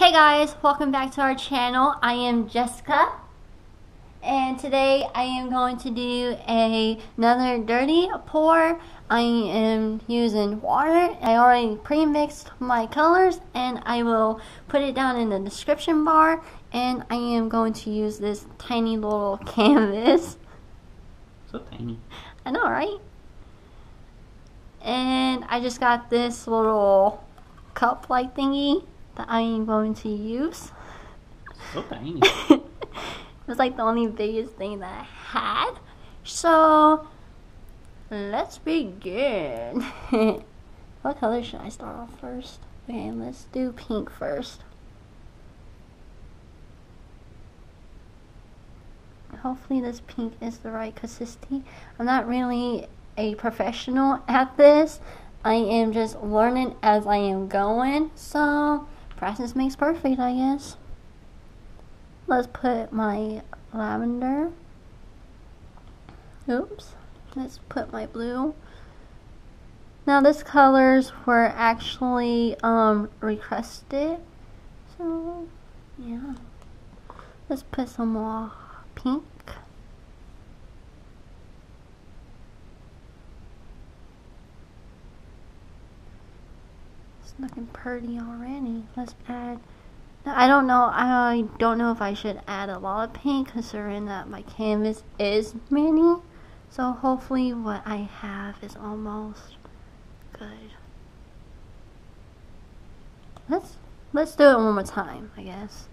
Hey guys, welcome back to our channel. I am Jessica and today I am going to do a, another dirty pour. I am using water. I already pre-mixed my colors and I will put it down in the description bar and I am going to use this tiny little canvas. So tiny. I know, right? And I just got this little cup-like thingy that I am going to use. So tiny. it was like the only biggest thing that I had. So let's begin. what color should I start off first? Okay, let's do pink first. Hopefully this pink is the right consistency. I'm not really a professional at this. I am just learning as I am going. So practice makes perfect, I guess. Let's put my lavender. Oops. Let's put my blue. Now this colors were actually um, requested. So yeah. Let's put some more pink. It's looking pretty already. Let's add. I don't know. I don't know if I should add a lot of paint considering that my canvas is mini. So hopefully what I have is almost good. Let's let's do it one more time, I guess.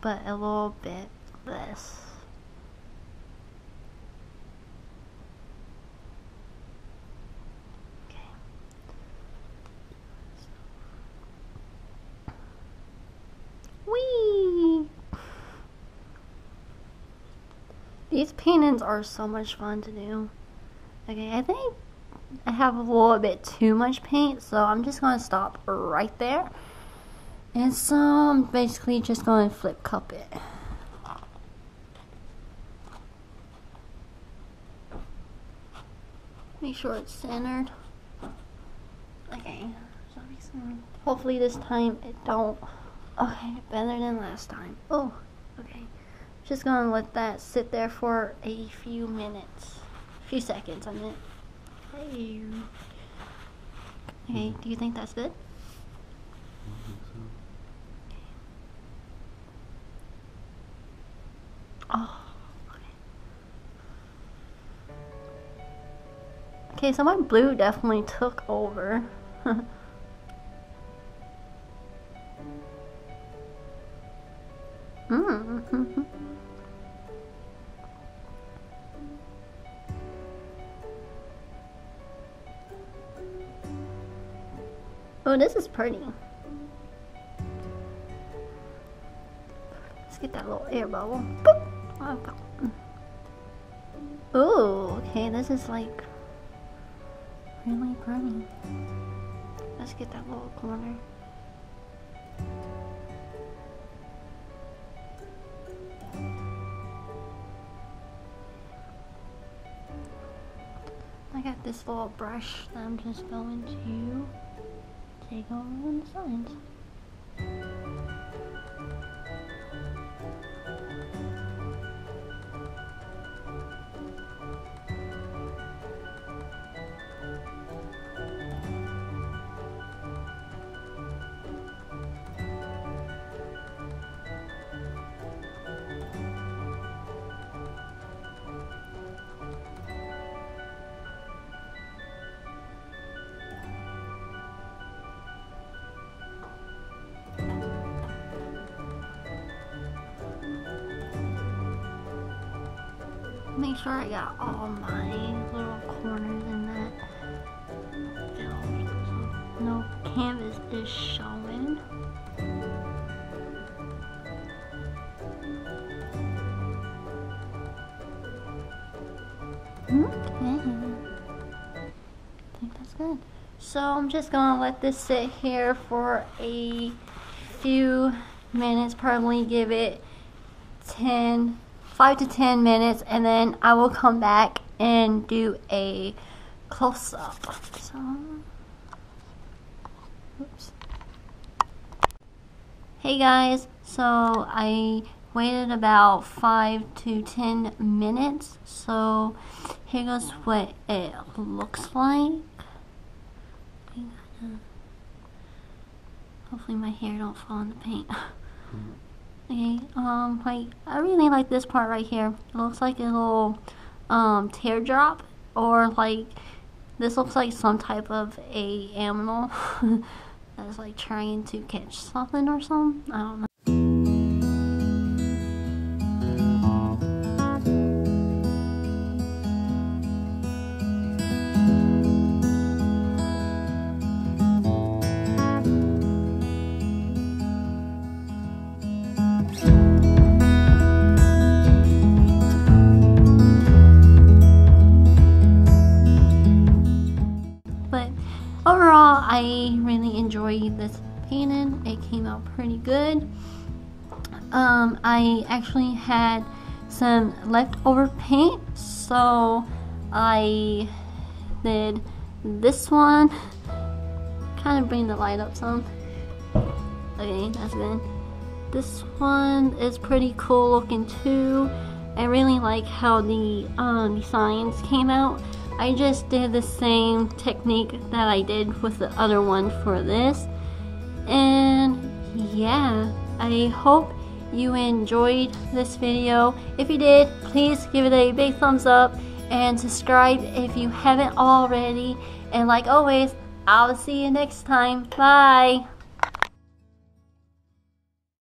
But a little bit less. These paintings are so much fun to do. Okay, I think I have a little bit too much paint, so I'm just going to stop right there. And so I'm basically just going to flip cup it. Make sure it's centered. Okay, hopefully this time it don't Okay, better than last time. Oh, okay. Just gonna let that sit there for a few minutes. A few seconds, I meant. Hey. Okay, mm-hmm. do you think that's good? Oh, okay. Okay, so my blue definitely took over. Oh, this is pretty. Let's get that little air bubble. Oh, mm. okay, this is like really pretty. Let's get that little corner. I got this little brush that I'm just going to take over the sides. Make sure I got all my little corners in that no canvas is showing. Okay. I think that's good. So I'm just gonna let this sit here for a few minutes, probably give it 10 5 to 10 minutes and then I will come back and do a close-up. So, oops. Hey guys, so I waited about 5 to 10 minutes, so here goes what it looks like. Hopefully my hair don't fall in the paint. um, like, I really like this part right here. It looks like a little, um, teardrop, or like, this looks like some type of a animal that's like trying to catch something or something. I don't know. I really enjoyed this painting. It came out pretty good. Um, I actually had some leftover paint, so I did this one. Kind of bring the light up some. Okay, that's good. This one is pretty cool looking too. I really like how the um, came out. I just did the same technique that I did with the other one for this. And yeah, I hope you enjoyed this video. If you did, please give it a big thumbs up and subscribe if you haven't already. And like always, I'll see you next time. Bye.